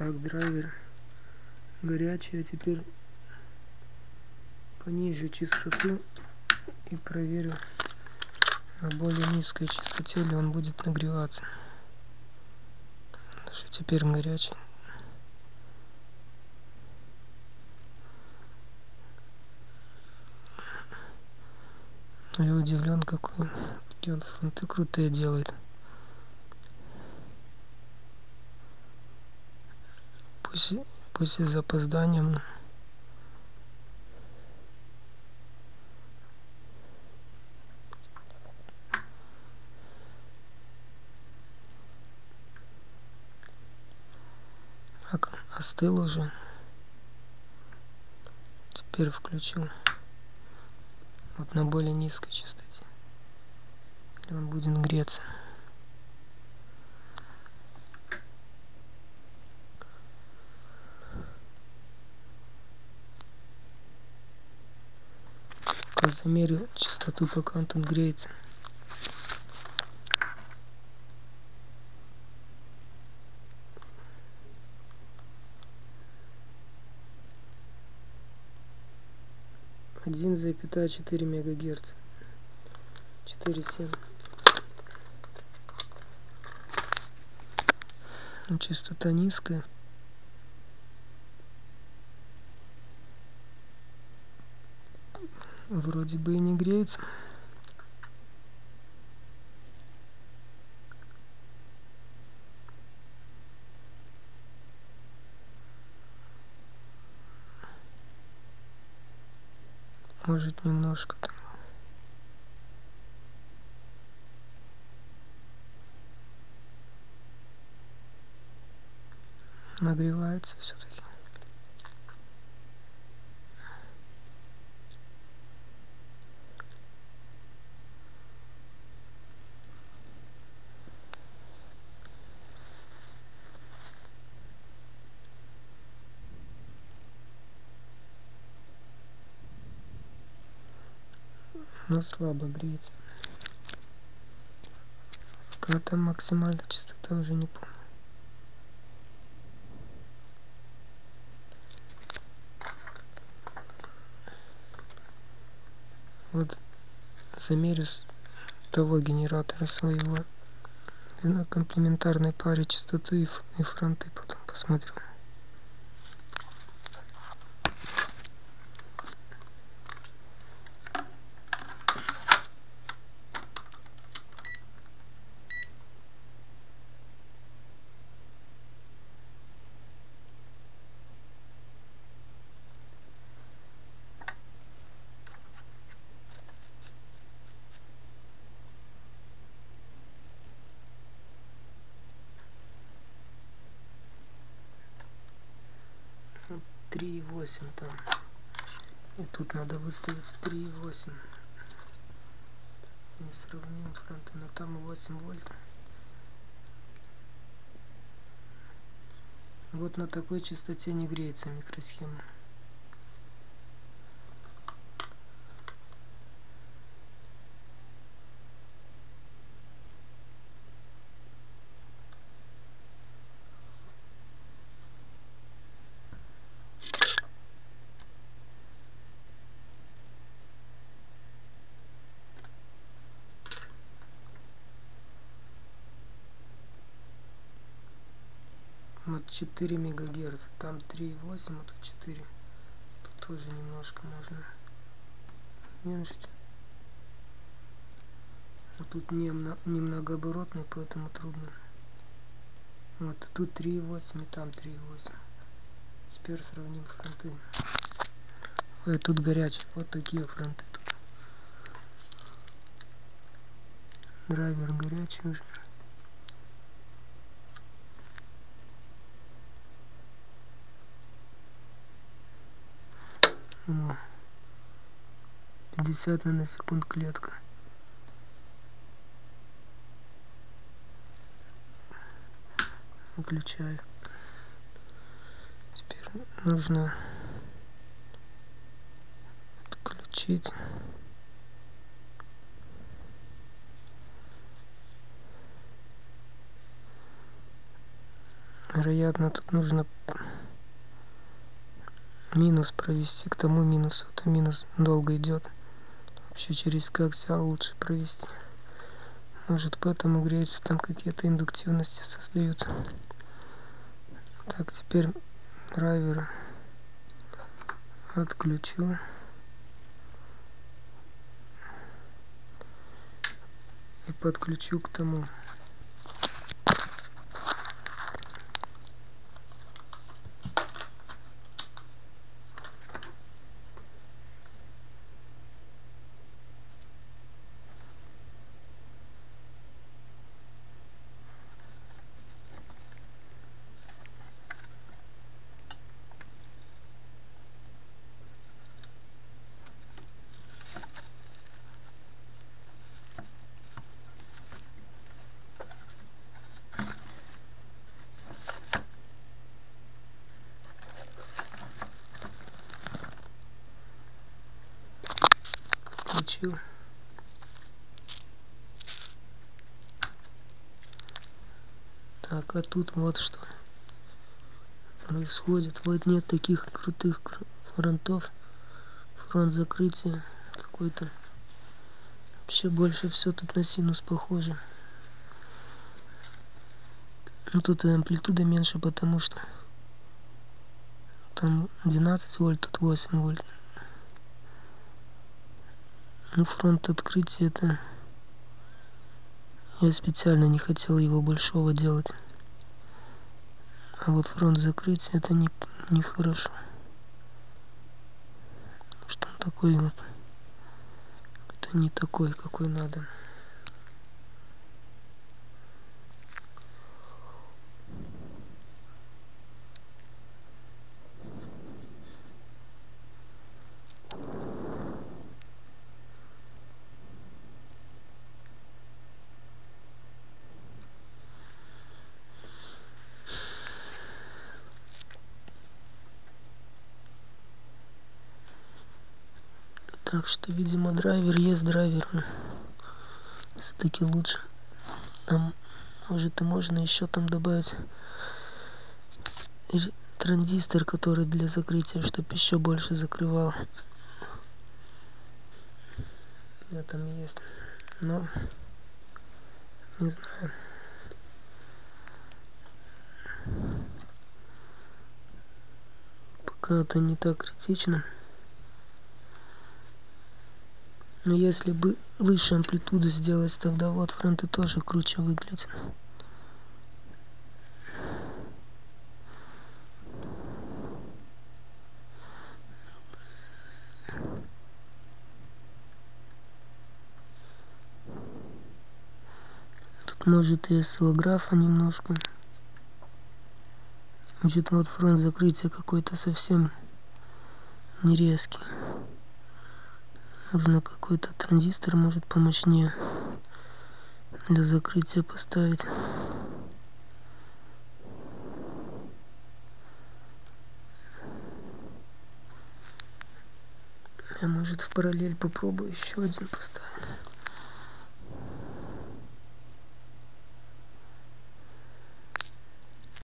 так драйвер горячий а теперь пониже частоту и проверю на более низкой частоте ли он будет нагреваться. Даже теперь горячий. Я удивлен какой он фронты крутые делает пусть пусть и с запозданием остыл уже. Теперь включил вот на более низкой частоте. Он будет греться замерю частоту пока он тут греется. Один запятая четыре мегагерца четыре семь. Частота низкая вроде бы и не греется. Может немножко там. Нагревается все-таки но слабо греется. Какая там максимальная частота, уже не помню. Вот замерю с того генератора своего на комплементарной паре частоту и фронты потом посмотрим. 3,8 там. И тут надо выставить 3,8. Не сравним фронт, но там 8 вольт. Вот на такой частоте не греется микросхема. Вот 4 мегагерца там 3,8 а тут 4 тут тоже немножко можно уменьшить а тут не, не многооборотный поэтому трудно. Вот тут 3,8 и там 3,8 теперь сравним фронты. Ой, тут горячий вот такие фронты тут. Драйвер горячий уже О, 50 наносекунд клетка. Выключаю. Теперь нужно отключить. вероятно тут нужно минус провести к тому минусу то минус долго идет. Вообще через коаксиал лучше провести. Может поэтому греется там какие-то индуктивности создаются. Так теперь драйвер отключу и подключу к тому включил так а тут вот что происходит. Вот нет таких крутых фронтов фронт закрытия какой-то. Вообще больше все тут на синус похоже. Ну тут амплитуда меньше потому что там 12 вольт тут 8 вольт ну фронт открытия это. Я специально не хотел его большого делать. А вот фронт закрытия это не не хорошо. Что он такой вот это не такой какой надо так что видимо драйвер есть драйвер все-таки лучше. Там может и можно еще там добавить транзистор который для закрытия чтобы еще больше закрывал. Я там есть? Но не знаю. Пока это не так критично но если бы выше амплитуду сделать тогда вот фронты тоже круче выглядят. Тут может и осциллографа немножко. Значит вот фронт закрытия какой-то совсем не резкий нужно какой-то транзистор может помощнее для закрытия поставить. Я может в параллель попробую еще один поставить